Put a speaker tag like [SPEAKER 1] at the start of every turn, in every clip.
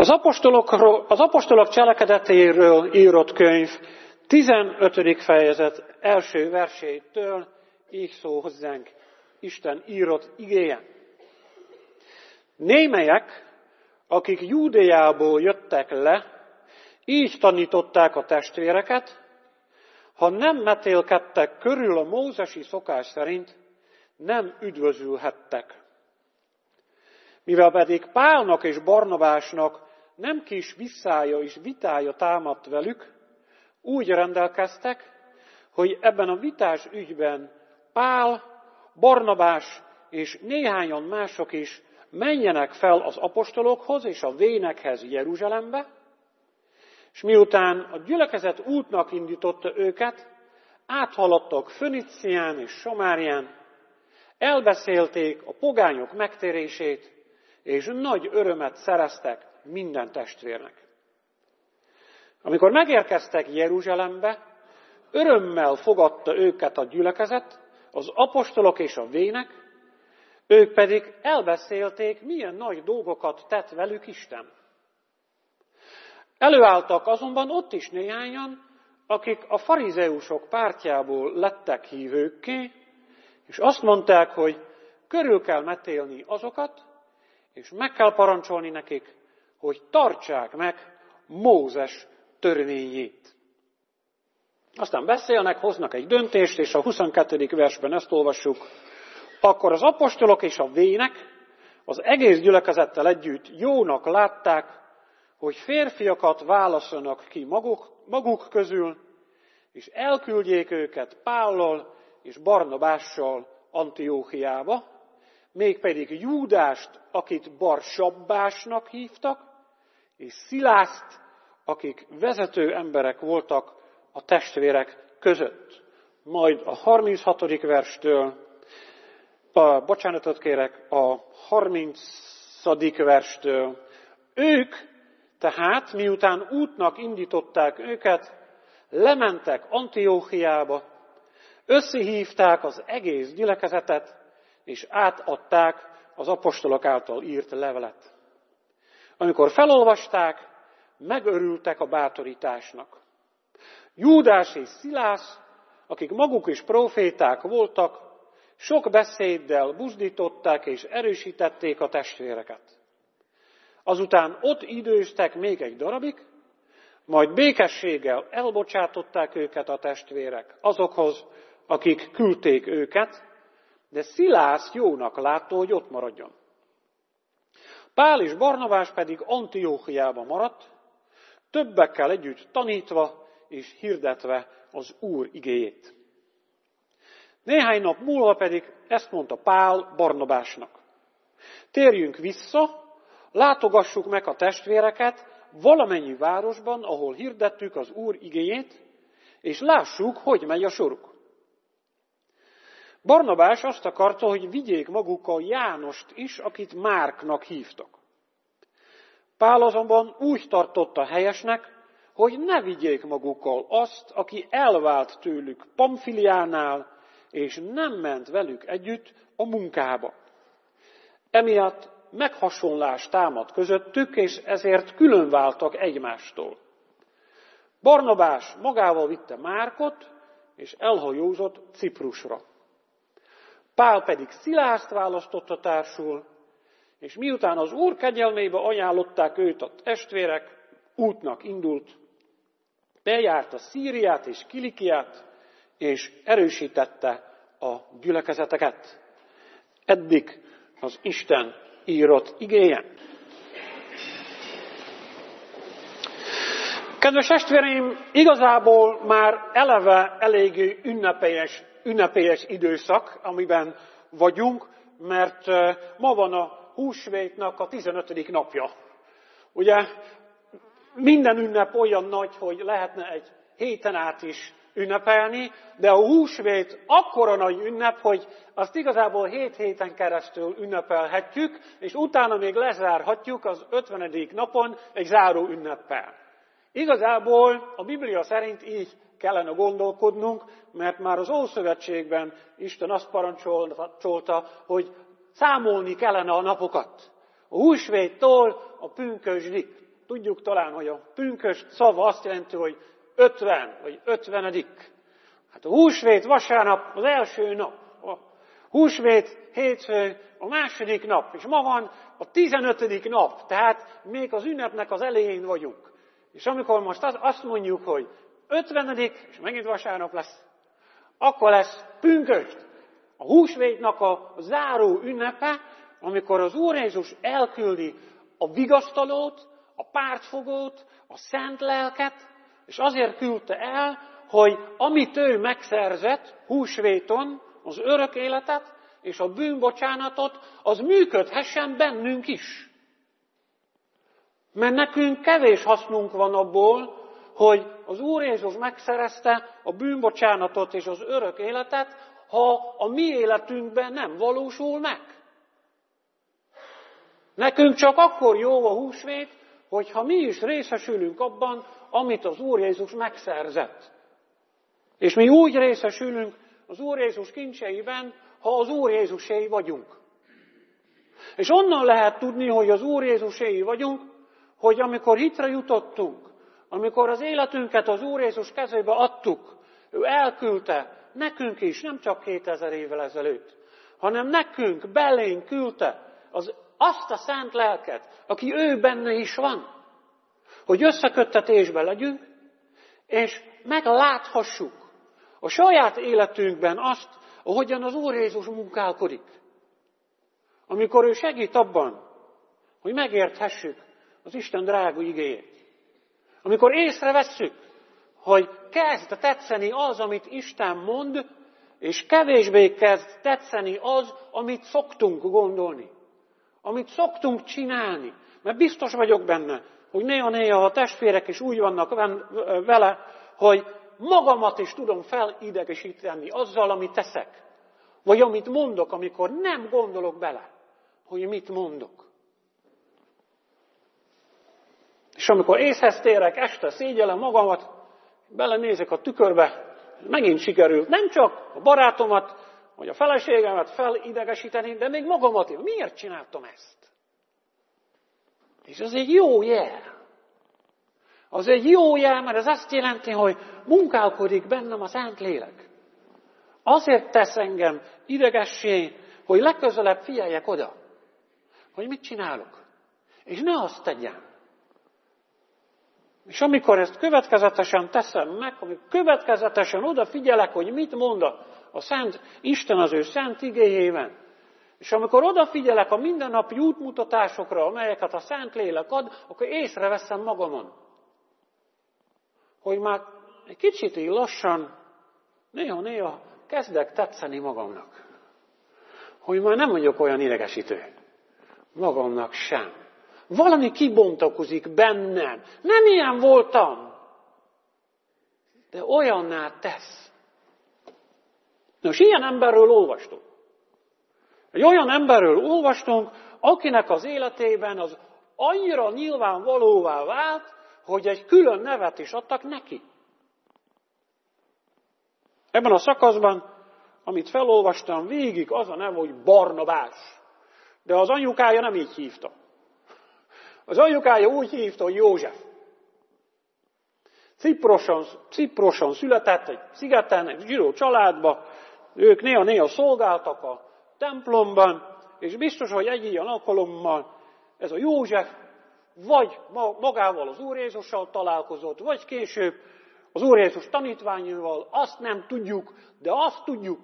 [SPEAKER 1] Az apostolok, az apostolok cselekedetéről írott könyv 15. fejezet első versétől így szól hozzánk Isten írott igéje. Némelyek, akik Júdeából jöttek le, így tanították a testvéreket, ha nem metélkedtek körül a mózesi szokás szerint, nem üdvözülhettek. Mivel pedig Pálnak és Barnabásnak nem kis visszája és vitája támadt velük, úgy rendelkeztek, hogy ebben a vitás ügyben Pál, Barnabás és néhányan mások is menjenek fel az apostolokhoz és a vénekhez Jeruzsálembe, és miután a gyülekezet útnak indította őket, áthaladtak Fönicián és Samárián, elbeszélték a pogányok megtérését, és nagy örömet szereztek minden testvérnek. Amikor megérkeztek Jeruzsálembe, örömmel fogadta őket a gyülekezet, az apostolok és a vének, ők pedig elbeszélték, milyen nagy dolgokat tett velük Isten. Előálltak azonban ott is néhányan, akik a farizeusok pártjából lettek hívőkké, és azt mondták, hogy körül kell metélni azokat, és meg kell parancsolni nekik, hogy tartsák meg Mózes törvényét. Aztán beszélnek, hoznak egy döntést, és a 22. versben ezt olvassuk. Akkor az apostolok és a vének az egész gyülekezettel együtt jónak látták, hogy férfiakat válaszanak ki maguk, maguk közül, és elküldjék őket Pállal és Barnabással Antióchiába, mégpedig Júdást, akit Barsabbásnak hívtak, és Szilászt, akik vezető emberek voltak a testvérek között. Majd a 36. verstől, a, bocsánatot kérek, a 30. verstől, ők tehát, miután útnak indították őket, lementek Antióchiába, összehívták az egész gyülekezetet, és átadták az apostolok által írt levelet. Amikor felolvasták, megörültek a bátorításnak. Júdás és Szilász, akik maguk is proféták voltak, sok beszéddel buzdították és erősítették a testvéreket. Azután ott időztek még egy darabig, majd békességgel elbocsátották őket a testvérek azokhoz, akik küldték őket, de Szilász jónak látta, hogy ott maradjon. Pál és Barnabás pedig Antióchiába maradt, többekkel együtt tanítva és hirdetve az Úr igéjét. Néhány nap múlva pedig ezt mondta Pál Barnabásnak. Térjünk vissza, látogassuk meg a testvéreket valamennyi városban, ahol hirdettük az Úr igéjét, és lássuk, hogy megy a soruk. Barnabás azt akarta, hogy vigyék magukkal Jánost is, akit Márknak hívtak. Pál azonban úgy tartotta helyesnek, hogy ne vigyék magukkal azt, aki elvált tőlük Pamfiliánál, és nem ment velük együtt a munkába. Emiatt meghasonlás támad közöttük, és ezért különváltak egymástól. Barnabás magával vitte Márkot, és elhajózott Ciprusra. Pál pedig Szilászt választotta társul, és miután az Úr kegyelmébe ajánlották őt a testvérek, útnak indult, bejárta Szíriát és Kilikiát, és erősítette a gyülekezeteket. Eddig az Isten írott igéje. Kedves testvéreim, igazából már eleve eléggé ünnepélyes ünnepélyes időszak, amiben vagyunk, mert ma van a húsvétnak a 15. napja. Ugye minden ünnep olyan nagy, hogy lehetne egy héten át is ünnepelni, de a húsvét akkora nagy ünnep, hogy azt igazából hét héten keresztül ünnepelhetjük, és utána még lezárhatjuk az 50. napon egy záró ünneppel. Igazából a Biblia szerint így kellene gondolkodnunk, mert már az Ószövetségben Isten azt parancsolta, hogy számolni kellene a napokat. A húsvéttól a pünkösdig. tudjuk talán, hogy a pünkös szava azt jelenti, hogy 50 vagy 50. Hát a húsvét vasárnap az első nap. A húsvét hétfő a második nap, és ma van a 15. nap, tehát még az ünnepnek az elején vagyunk. És amikor most azt mondjuk, hogy 50. és megint vasárnap lesz, akkor lesz pünköst. A húsvétnak a záró ünnepe, amikor az Úr Jézus elküldi a vigasztalót, a pártfogót, a szent lelket, és azért küldte el, hogy amit ő megszerzett húsvéton, az örök életet és a bűnbocsánatot, az működhessen bennünk is. Mert nekünk kevés hasznunk van abból, hogy az Úr Jézus megszerezte a bűnbocsánatot és az örök életet, ha a mi életünkben nem valósul meg. Nekünk csak akkor jó a húsvét, hogyha mi is részesülünk abban, amit az Úr Jézus megszerzett. És mi úgy részesülünk az Úr Jézus kincseiben, ha az Úr Jézuséi vagyunk. És onnan lehet tudni, hogy az Úr Jézuséi vagyunk, hogy amikor hitre jutottunk, amikor az életünket az Úr Jézus kezébe adtuk, ő elküldte nekünk is, nem csak 2000 évvel ezelőtt, hanem nekünk belénk küldte az, azt a szent lelket, aki ő benne is van, hogy összeköttetésbe legyünk, és megláthassuk a saját életünkben azt, ahogyan az Úr Jézus munkálkodik. Amikor ő segít abban, hogy megérthessük az Isten drága igéjét. Amikor észrevesszük, hogy kezd tetszeni az, amit Isten mond, és kevésbé kezd tetszeni az, amit szoktunk gondolni. Amit szoktunk csinálni. Mert biztos vagyok benne, hogy néha-néha a testvérek is úgy vannak vele, hogy magamat is tudom felidegesíteni azzal, amit teszek. Vagy amit mondok, amikor nem gondolok bele, hogy mit mondok. És amikor észhez térek, este szégyellem magamat, belenézek a tükörbe, megint sikerült nem csak a barátomat, vagy a feleségemet felidegesíteni, de még magamat is. Miért csináltam ezt? És ez egy jó jel. Az egy jó jel, mert ez azt jelenti, hogy munkálkodik bennem a Szent Lélek. Azért tesz engem idegessé, hogy legközelebb figyeljek oda, hogy mit csinálok. És ne azt tegyem, és amikor ezt következetesen teszem meg, amikor következetesen odafigyelek, hogy mit mond a, Szent Isten az ő szent igéjében, és amikor odafigyelek a mindennapi útmutatásokra, amelyeket a Szent Lélek ad, akkor észreveszem magamon, hogy már egy kicsit így lassan, néha-néha kezdek tetszeni magamnak. Hogy már nem vagyok olyan idegesítő. Magamnak sem. Valami kibontakozik bennem. Nem ilyen voltam. De olyanná tesz. Nos, ilyen emberről olvastunk. Egy olyan emberről olvastunk, akinek az életében az annyira nyilvánvalóvá vált, hogy egy külön nevet is adtak neki. Ebben a szakaszban, amit felolvastam, végig az a neve, hogy Barnabás. De az anyukája nem így hívta. Az anyukája úgy hívta, hogy József. Ciproson, Ciproson született egy szigeten, egy zsidó családba, ők néha-néha szolgáltak a templomban, és biztos, hogy egy ilyen alkalommal ez a József vagy magával az Úr Jézussal találkozott, vagy később az Úr Jézus tanítványával, azt nem tudjuk, de azt tudjuk,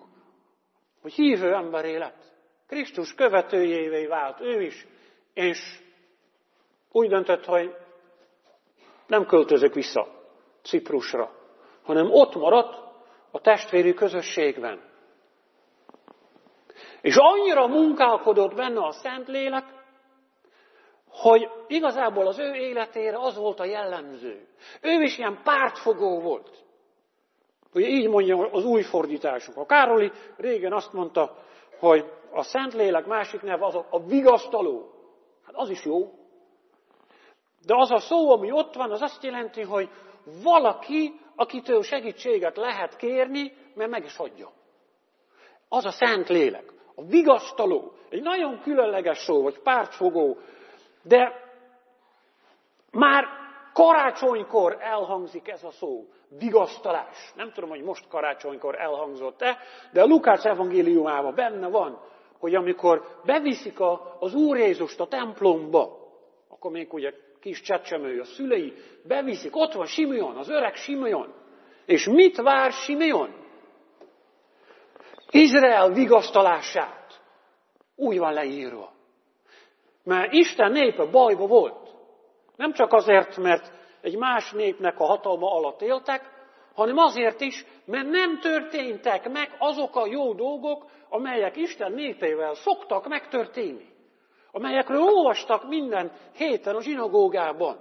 [SPEAKER 1] hogy hívő emberé lett. Krisztus követőjévé vált ő is, és úgy döntött, hogy nem költözök vissza Ciprusra, hanem ott maradt a testvéri közösségben. És annyira munkálkodott benne a Szentlélek, hogy igazából az ő életére az volt a jellemző. Ő is ilyen pártfogó volt. Ugye így mondja az új fordításunk. A Károli régen azt mondta, hogy a Szentlélek másik neve az a, a vigasztaló. Hát az is jó. De az a szó, ami ott van, az azt jelenti, hogy valaki, akitől segítséget lehet kérni, mert meg is adja. Az a szent lélek, a vigasztaló, egy nagyon különleges szó, vagy pártfogó, de Már karácsonykor elhangzik ez a szó, vigasztalás. Nem tudom, hogy most karácsonykor elhangzott-e, de a Lukács evangéliumában benne van, hogy amikor beviszik a, az Úr Jézust a templomba, akkor még ugye kis csecsemő, a szülei beviszik, ott van Simeon, az öreg Simeon. És mit vár Simeon? Izrael vigasztalását. Úgy van leírva. Mert Isten népe bajba volt. Nem csak azért, mert egy más népnek a hatalma alatt éltek, hanem azért is, mert nem történtek meg azok a jó dolgok, amelyek Isten népével szoktak megtörténni. Amelyekről olvastak minden héten a zsinagógában.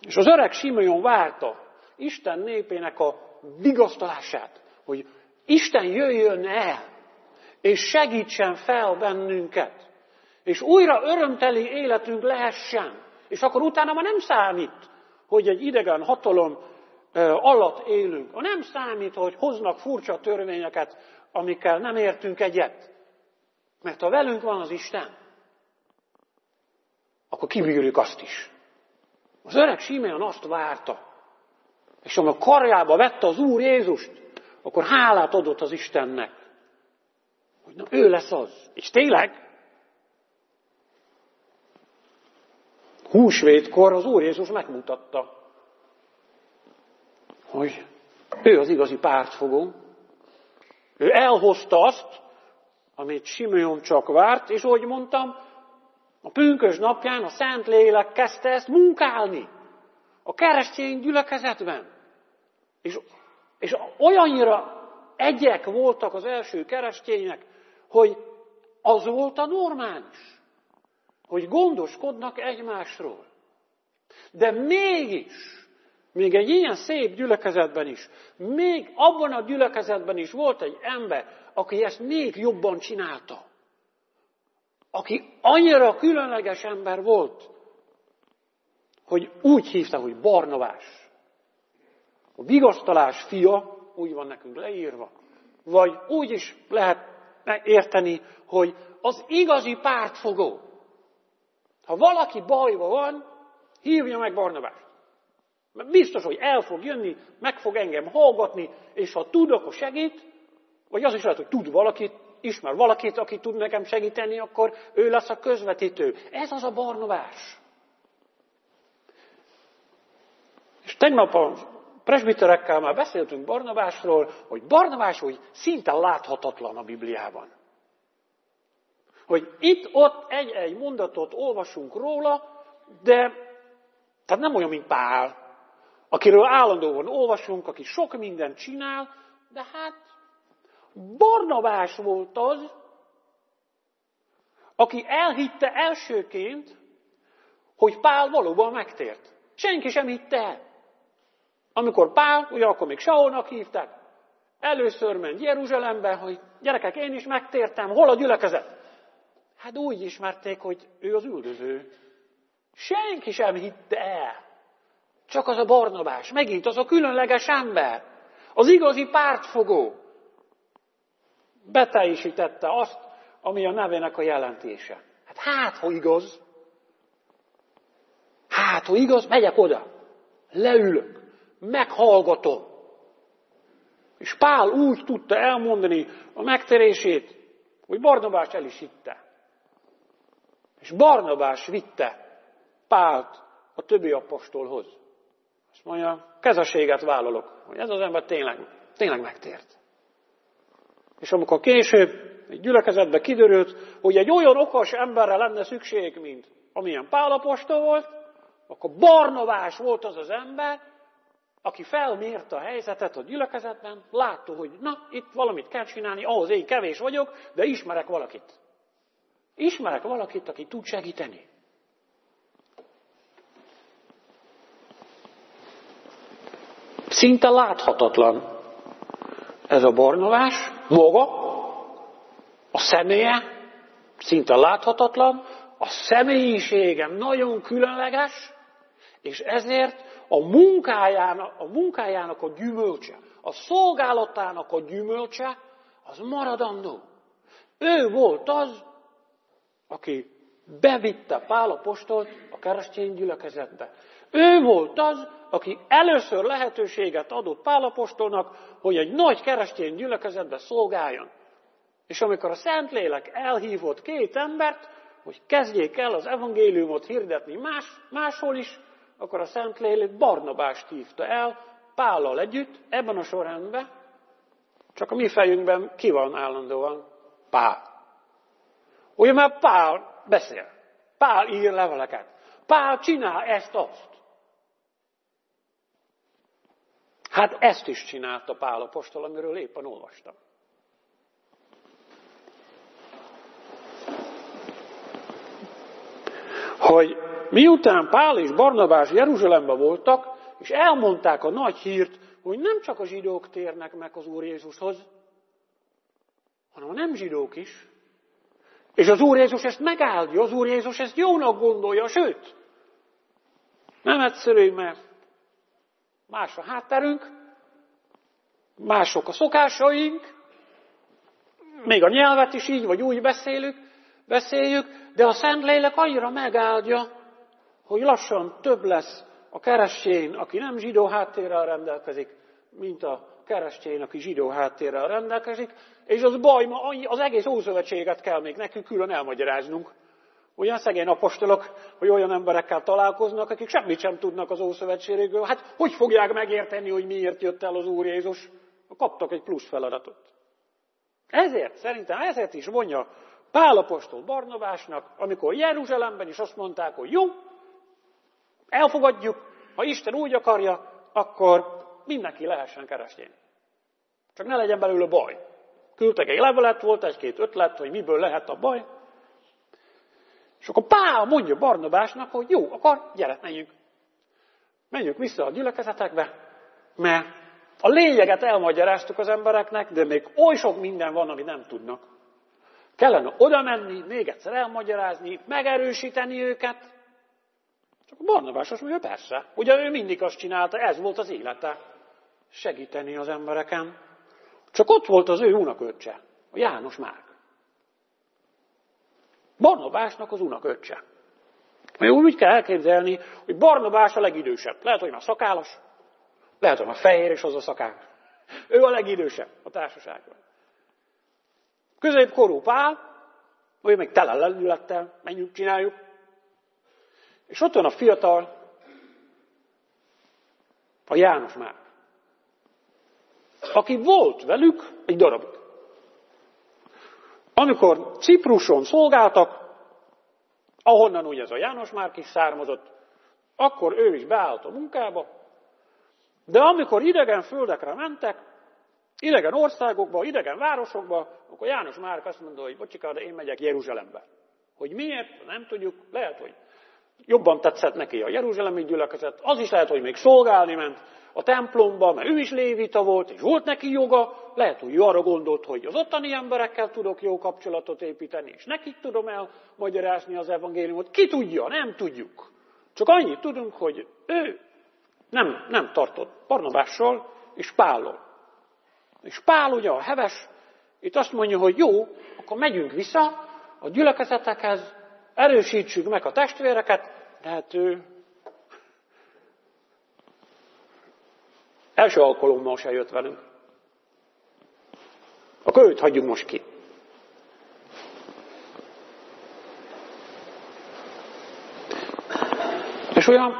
[SPEAKER 1] És az öreg Simeon várta Isten népének a vigasztalását, hogy Isten jöjjön el, és segítsen fel bennünket, és újra örömteli életünk lehessen. És akkor utána már nem számít, hogy egy idegen hatalom alatt élünk. Nem számít, hogy hoznak furcsa törvényeket, amikkel nem értünk egyet. Mert ha velünk van az Isten, akkor kibírjuk azt is. Az öreg Simeon azt várta, és amikor karjába vette az Úr Jézust, akkor hálát adott az Istennek, hogy na ő lesz az. És tényleg, húsvétkor az Úr Jézus megmutatta, hogy ő az igazi pártfogó. Ő elhozta azt, amit Simeon csak várt, és ahogy mondtam, a pünkös napján a Szent Lélek kezdte ezt munkálni. A keresztény gyülekezetben. És, és olyannyira egyek voltak az első keresztények, hogy az volt a normális, hogy gondoskodnak egymásról. De mégis, még egy ilyen szép gyülekezetben is, még abban a gyülekezetben is volt egy ember, aki ezt még jobban csinálta aki annyira különleges ember volt, hogy úgy hívta, hogy Barnavás. A vigasztalás fia, úgy van nekünk leírva. Vagy úgy is lehet érteni, hogy az igazi pártfogó. Ha valaki bajba van, hívja meg Barnabást. Mert biztos, hogy el fog jönni, meg fog engem hallgatni, és ha tud, akkor segít, vagy az is lehet, hogy tud valakit, ismer valakit, aki tud nekem segíteni, akkor ő lesz a közvetítő. Ez az a barnovás. És tegnap a presbiterekkel már beszéltünk Barnabásról, hogy Barnabás hogy szinte láthatatlan a Bibliában. Hogy itt-ott egy-egy mondatot olvasunk róla, de tehát nem olyan, mint Pál, akiről állandóan olvasunk, aki sok mindent csinál, de hát Barnabás volt az, aki elhitte elsőként, hogy Pál valóban megtért. Senki sem hitte el. Amikor Pál, ugye akkor még Saulnak hívták, először ment Jeruzsálembe, hogy gyerekek, én is megtértem, hol a gyülekezet? Hát úgy ismerték, hogy ő az üldöző. Senki sem hitte el. Csak az a Barnabás, megint az a különleges ember, az igazi pártfogó beteljesítette azt, ami a nevének a jelentése. Hát hát, ha igaz, hát, ha igaz, megyek oda, leülök, meghallgatom. És Pál úgy tudta elmondani a megterését, hogy Barnabás el is hitte. És Barnabás vitte Pált a többi apostolhoz. Azt mondja, kezeséget vállalok, hogy ez az ember tényleg, tényleg megtért. És amikor később egy gyülekezetbe kiderült, hogy egy olyan okos emberre lenne szükség, mint amilyen Pálapostól volt, akkor Barnavás volt az az ember, aki felmérte a helyzetet a gyülekezetben, látta, hogy na, itt valamit kell csinálni, ahhoz én kevés vagyok, de ismerek valakit. Ismerek valakit, aki tud segíteni. Szinte láthatatlan ez a barnavás, maga, a személye, szinte láthatatlan, a személyiségem nagyon különleges, és ezért a munkájának, a munkájának a gyümölcse, a szolgálatának a gyümölcse, az maradandó. Ő volt az, aki bevitte Pál apostolt a keresztény gyülekezetbe. Ő volt az, aki először lehetőséget adott Pálapostolnak, hogy egy nagy keresztény gyülekezetbe szolgáljon. És amikor a Szentlélek elhívott két embert, hogy kezdjék el az evangéliumot hirdetni más, máshol is, akkor a Szentlélek Barnabást hívta el, Pállal együtt, ebben a sorrendben, csak a mi fejünkben ki van állandóan? Pál. Ugye mert Pál beszél. Pál ír leveleket. Pál csinál ezt-azt. Hát ezt is csinálta Pál apostol, amiről éppen olvastam. Hogy miután Pál és Barnabás Jeruzsálemben voltak, és elmondták a nagy hírt, hogy nem csak a zsidók térnek meg az Úr Jézushoz, hanem a nem zsidók is. És az Úr Jézus ezt megáldja, az Úr Jézus ezt jónak gondolja, sőt, nem egyszerű, mert Más a hátterünk, mások a szokásaink, még a nyelvet is így vagy úgy beszélünk, beszéljük, de a Szentlélek annyira megáldja, hogy lassan több lesz a keresztény, aki nem zsidó háttérrel rendelkezik, mint a keresztény, aki zsidó háttérrel rendelkezik, és az baj, ma az egész Ószövetséget kell még nekünk külön elmagyaráznunk. Olyan szegény apostolok, hogy olyan emberekkel találkoznak, akik semmit sem tudnak az Ószövetségről. Hát hogy fogják megérteni, hogy miért jött el az Úr Jézus? Kaptak egy plusz feladatot. Ezért, szerintem ezért is mondja Pál apostol Barnabásnak, amikor Jeruzsálemben is azt mondták, hogy jó, elfogadjuk, ha Isten úgy akarja, akkor mindenki lehessen keresztény. Csak ne legyen belőle baj. Küldtek egy levelet, volt egy-két ötlet, hogy miből lehet a baj, és akkor Pál mondja Barnabásnak, hogy jó, akkor gyere, menjünk. Menjünk vissza a gyülekezetekbe, mert a lényeget elmagyaráztuk az embereknek, de még oly sok minden van, amit nem tudnak. Kellene oda menni, még egyszer elmagyarázni, megerősíteni őket. Csak a Barnabás azt mondja, persze. Ugye ő mindig azt csinálta, ez volt az élete. Segíteni az embereken. Csak ott volt az ő unaköccse, a János Márk. Barnabásnak az unaköccse. Mert úgy kell elképzelni, hogy Barnabás a legidősebb. Lehet, hogy már szakállas, lehet, hogy már fehér és az a szakál. Ő a legidősebb a társaságban. Középkorú Pál, vagy még tele lelülettel, menjünk, csináljuk. És ott van a fiatal, a János már, aki volt velük egy darabig. Amikor Cipruson szolgáltak, ahonnan ugye ez a János Márk is származott, akkor ő is beállt a munkába, de amikor idegen földekre mentek, idegen országokba, idegen városokba, akkor János Márk azt mondta, hogy bocsika, de én megyek Jeruzsálembe. Hogy miért, nem tudjuk, lehet, hogy jobban tetszett neki a Jeruzsálemi gyülekezet, az is lehet, hogy még szolgálni ment, a templomba, mert ő is lévita volt, és volt neki joga, lehet, hogy ő arra gondolt, hogy az ottani emberekkel tudok jó kapcsolatot építeni, és nekik tudom elmagyarázni az evangéliumot. Ki tudja, nem tudjuk. Csak annyit tudunk, hogy ő nem, nem tartott Barnabással és Pállal. És Pál ugye a heves, itt azt mondja, hogy jó, akkor megyünk vissza a gyülekezetekhez, erősítsük meg a testvéreket, de hát ő Első alkalommal se jött velünk. Akkor őt hagyjuk most ki. És olyan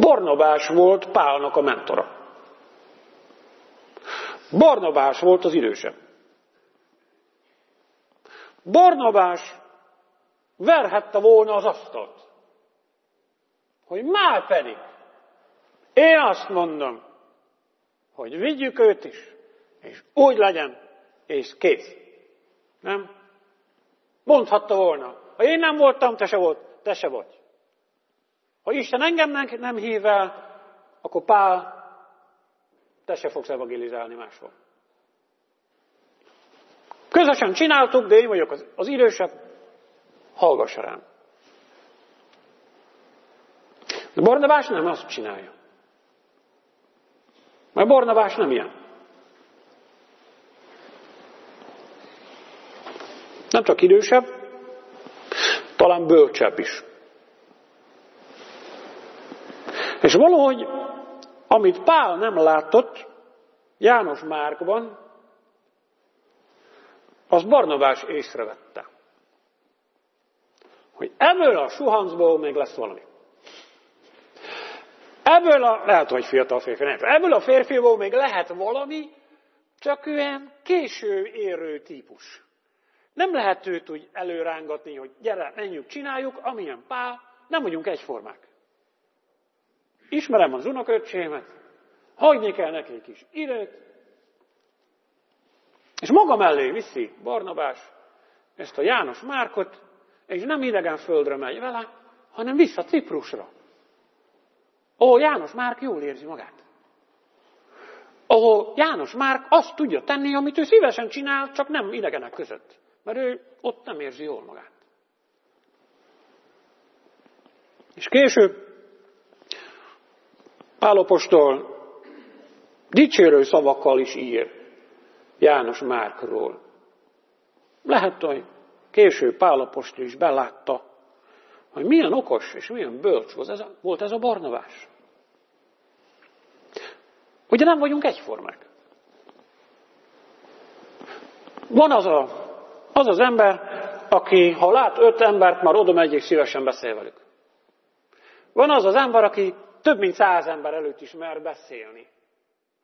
[SPEAKER 1] Barnabás volt Pálnak a mentora. Barnabás volt az idősebb. Barnabás verhette volna az asztalt. Hogy már pedig. Én azt mondom, hogy vigyük őt is, és úgy legyen, és kész. Nem? Mondhatta volna, ha én nem voltam, te se volt, te se vagy. Ha Isten engem nem hív el, akkor Pál, te se fogsz evangelizálni máshol. Közösen csináltuk, de én vagyok az, az idősebb, hallgass rám. De Barnabás nem azt csinálja. Mert Barnabás nem ilyen. Nem csak idősebb, talán bölcsebb is. És valahogy, amit Pál nem látott, János Márkban, az Barnabás észrevette. Hogy ebből a suhancból még lesz valami. Ebből a, lehet, hogy fiatal férfi, nem, ebből a férfiból még lehet valami, csak olyan késő érő típus. Nem lehet őt úgy előrángatni, hogy gyere, menjünk, csináljuk, amilyen Pál, nem vagyunk egyformák. Ismerem az unoköccsémet, hagyni kell neki egy kis időt, és maga mellé viszi Barnabás ezt a János Márkot, és nem idegen földre megy vele, hanem vissza Ciprusra. Ahol János Márk jól érzi magát. Ahol János Márk azt tudja tenni, amit ő szívesen csinál, csak nem idegenek között. Mert ő ott nem érzi jól magát. És később Pálapostól dicsérő szavakkal is ír János Márkról. Lehet, hogy később Pálapostól is belátta, hogy milyen okos és milyen bölcs volt ez a, volt ez a Barnavás. Ugye nem vagyunk egyformák. Van az, a, az az ember, aki ha lát öt embert, már oda megy és szívesen beszél velük. Van az az ember, aki több mint száz ember előtt is mer beszélni.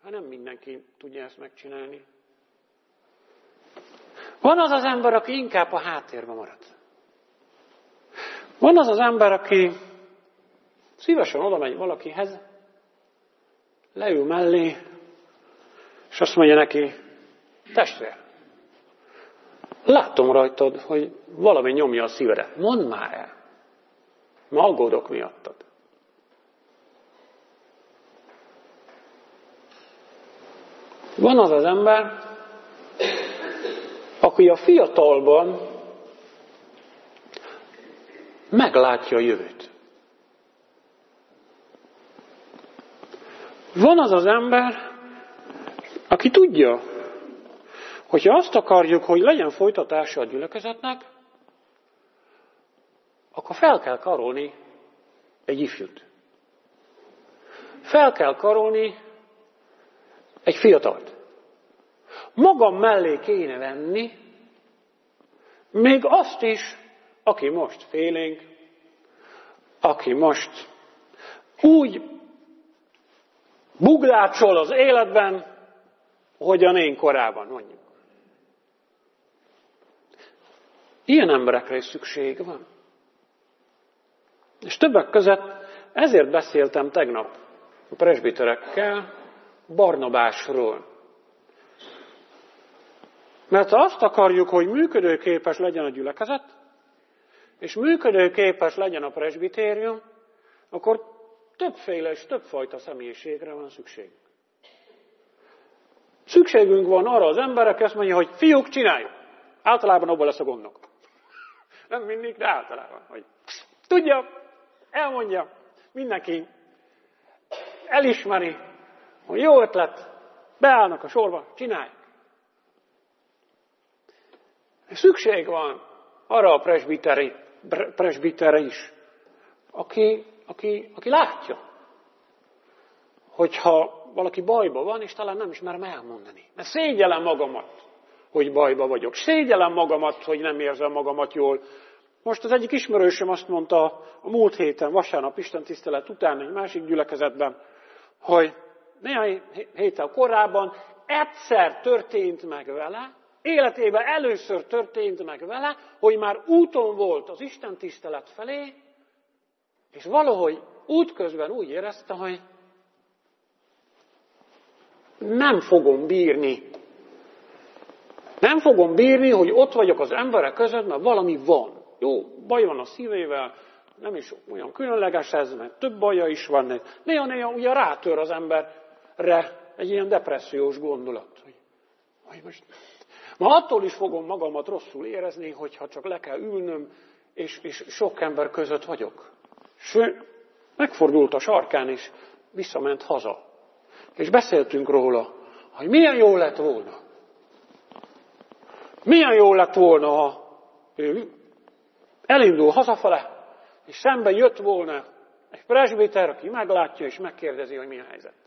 [SPEAKER 1] Hát nem mindenki tudja ezt megcsinálni. Van az az ember, aki inkább a háttérben marad. Van az az ember, aki szívesen oda megy valakihez, leül mellé, és azt mondja neki, testvér, látom rajtad, hogy valami nyomja a szívedet. Mondd már el. Ma aggódok miattad. Van az az ember, aki a fiatalban meglátja a jövőt. Van az az ember, aki tudja, hogyha azt akarjuk, hogy legyen folytatása a gyülekezetnek, akkor fel kell karolni egy ifjút. Fel kell karolni egy fiatalt. Magam mellé kéne venni, még azt is, aki most félénk, aki most úgy bugdácsol az életben, hogyan én korábban mondjuk. Ilyen emberekre is szükség van. És többek között ezért beszéltem tegnap a presbiterekkel Barnabásról. Mert ha azt akarjuk, hogy működőképes legyen a gyülekezet, és működőképes legyen a presbitérium, akkor többféle és többfajta személyiségre van szükség. Szükségünk van arra az emberek, ezt mondja, hogy fiúk, csináljuk. Általában abban lesz a gondok. Nem mindig, de általában. Hogy tudja, elmondja, mindenki elismeri, hogy jó ötlet, beállnak a sorba, csinálják. Szükség van arra a presbiterre is, aki, aki, aki látja, hogyha valaki bajba van, és talán nem is merem elmondani. Mert szégyellem magamat, hogy bajba vagyok. Szégyellem magamat, hogy nem érzem magamat jól. Most az egyik ismerősöm azt mondta a múlt héten, vasárnap Isten tisztelet után egy másik gyülekezetben, hogy néhány héttel korábban egyszer történt meg vele, életében először történt meg vele, hogy már úton volt az Isten tisztelet felé, és valahogy útközben úgy érezte, hogy nem fogom bírni. Nem fogom bírni, hogy ott vagyok az emberek között, mert valami van. Jó, baj van a szívével, nem is olyan különleges ez, mert több baja is van. Néha-néha ugye rátör az emberre egy ilyen depressziós gondolat, hogy, hogy most Ma attól is fogom magamat rosszul érezni, hogyha csak le kell ülnöm, és, és sok ember között vagyok. Sőt, megfordult a sarkán, és visszament haza. És beszéltünk róla, hogy milyen jó lett volna. Milyen jó lett volna, ha ő elindul hazafele, és szembe jött volna egy presbiter, aki meglátja és megkérdezi, hogy mi a helyzet.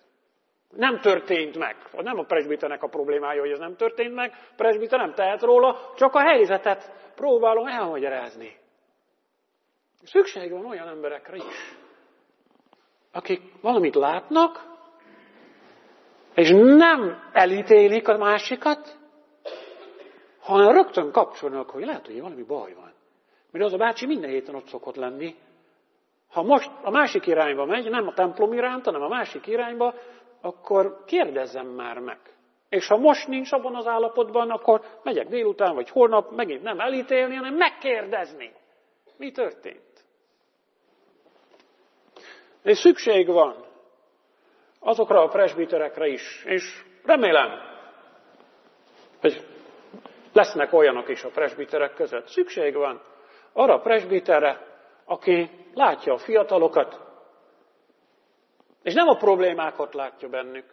[SPEAKER 1] Nem történt meg. Nem a presbiternek a problémája, hogy ez nem történt meg. A presbiter nem tehet róla, csak a helyzetet próbálom elmagyarázni. Szükség van olyan emberekre is, akik valamit látnak, és nem elítélik a másikat, hanem rögtön kapcsolnak, hogy lehet, hogy valami baj van. Mert az a bácsi minden héten ott szokott lenni. Ha most a másik irányba megy, nem a templom iránt, hanem a másik irányba, akkor kérdezzem már meg. És ha most nincs abban az állapotban, akkor megyek délután, vagy holnap megint nem elítélni, hanem megkérdezni. Mi történt? És szükség van azokra a presbiterekre is, és remélem, hogy lesznek olyanok is a presbiterek között. Szükség van arra a presbiterre, aki látja a fiatalokat, és nem a problémákat látja bennük.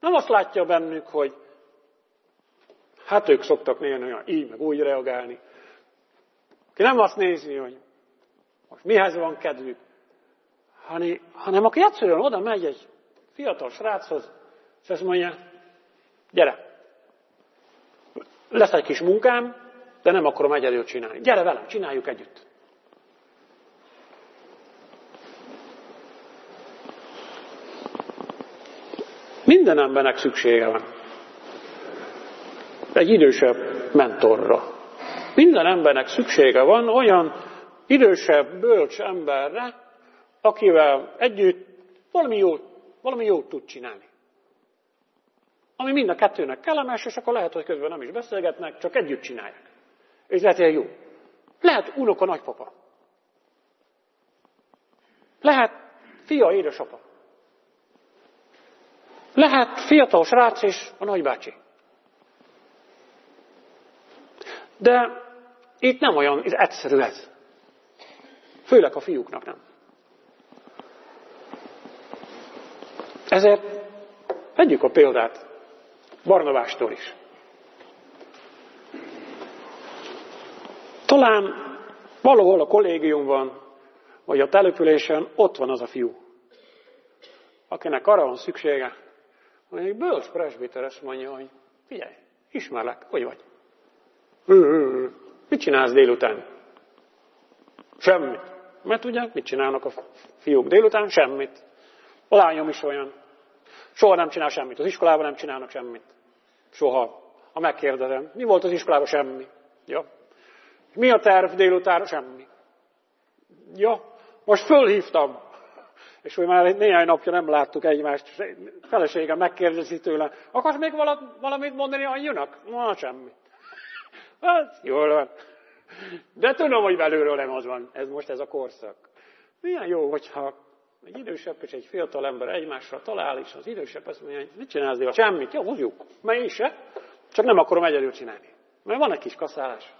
[SPEAKER 1] Nem azt látja bennük, hogy hát ők szoktak néha olyan így, meg úgy reagálni. Ki nem azt nézi, hogy most mihez van kedvük, hanem aki egyszerűen oda megy egy fiatal sráchoz, és azt mondja, gyere, lesz egy kis munkám, de nem akarom egyedül csinálni. Gyere velem, csináljuk együtt. Minden embernek szüksége van. Egy idősebb mentorra. Minden embernek szüksége van olyan idősebb, bölcs emberre, akivel együtt valami jót, valami jót tud csinálni. Ami mind a kettőnek kellemes, és akkor lehet, hogy közben nem is beszélgetnek, csak együtt csinálják. És lehet, hogy jó. Lehet unoka nagypapa. Lehet fia édesapa. Lehet fiatal srác és a nagybácsi. De itt nem olyan ez egyszerű ez. Főleg a fiúknak nem. Ezért vegyük a példát Barnabástól is. Talán valahol a kollégiumban, vagy a településen ott van az a fiú, akinek arra van szüksége, egy bölcs presbiter ezt mondja, hogy figyelj, ismerlek, hogy vagy? Mit csinálsz délután? Semmit. Mert ugye, mit csinálnak a fiúk délután? Semmit. A lányom is olyan. Soha nem csinál semmit. Az iskolában nem csinálnak semmit. Soha. Ha megkérdezem, mi volt az iskolában? Semmi. Ja. Mi a terv délután? Semmi. Ja, most fölhívtam. És hogy már néhány napja nem láttuk egymást, és feleségem megkérdezi tőle, akarsz még valamit mondani anyjunak? Na, semmi. Hát, jól van. De tudom, hogy belülről nem az van. Ez most ez a korszak. Milyen jó, hogyha egy idősebb és egy fiatal ember egymásra talál, és az idősebb azt mondja, hogy mit csinálsz dél? Semmit, jó, húzjuk. Mert én se. Csak nem akarom egyedül csinálni. Mert van egy kis kaszálás.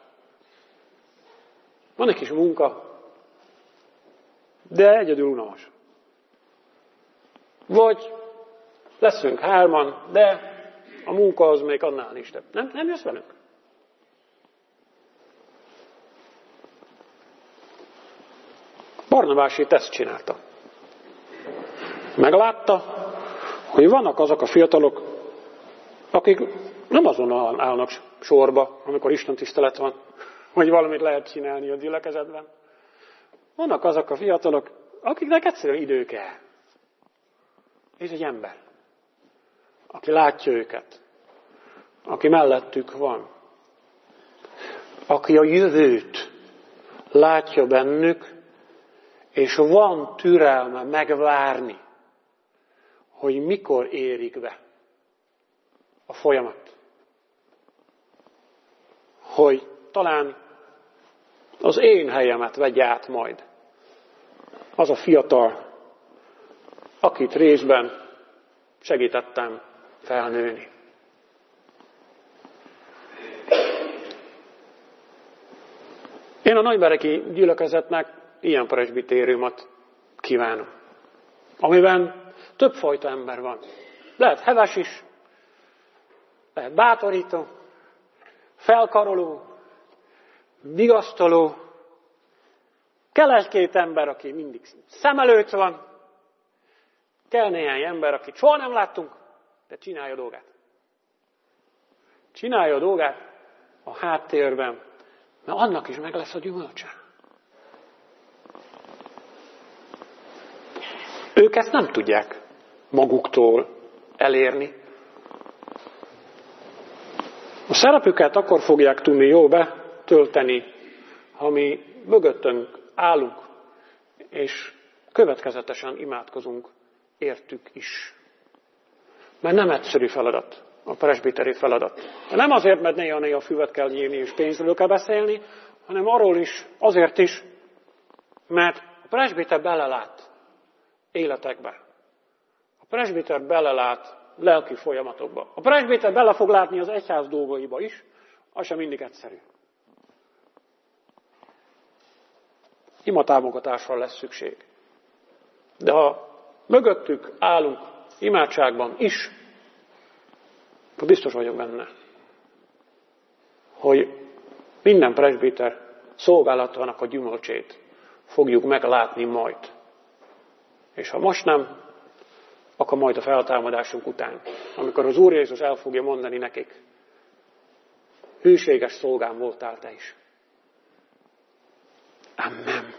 [SPEAKER 1] Van egy kis munka. De egyedül unalmas. Vagy leszünk hárman, de a munka az még annál is több. Nem, nem jössz velünk? Barnabás itt ezt csinálta. Meglátta, hogy vannak azok a fiatalok, akik nem azon állnak sorba, amikor Isten tisztelet van, hogy valamit lehet csinálni a gyülekezetben. Vannak azok a fiatalok, akiknek egyszerűen idő kell. És egy ember, aki látja őket, aki mellettük van, aki a jövőt látja bennük, és van türelme megvárni, hogy mikor érik be a folyamat. Hogy talán az én helyemet vegye át majd az a fiatal, akit részben segítettem felnőni. Én a nagybereki gyülekezetnek ilyen presbitériumot kívánom, amiben többfajta ember van. Lehet heves is, lehet bátorító, felkaroló, vigasztaló, Kell egy-két ember, aki mindig szem előtt van. Kell néhány ember, akit soha nem láttunk, de csinálja a dolgát. Csinálja a dolgát a háttérben, mert annak is meg lesz a gyümölcse. Ők ezt nem tudják maguktól elérni. A szerepüket akkor fogják tudni jól betölteni, ha mi mögöttünk állunk, és következetesen imádkozunk értük is. Mert nem egyszerű feladat a presbiteri feladat. De nem azért, mert néha-néha füvet kell nyírni és pénzről kell beszélni, hanem arról is, azért is, mert a presbiter belelát életekbe. A presbiter belelát lelki folyamatokba. A presbiter bele fog látni az egyház dolgaiba is, az sem mindig egyszerű. Ima támogatásra lesz szükség. De ha mögöttük állunk imádságban is, biztos vagyok benne, hogy minden presbiter szolgálatának a gyümölcsét fogjuk meglátni majd. És ha most nem, akkor majd a feltámadásunk után, amikor az Úr Jézus el fogja mondani nekik, hűséges szolgám voltál te is. Amen.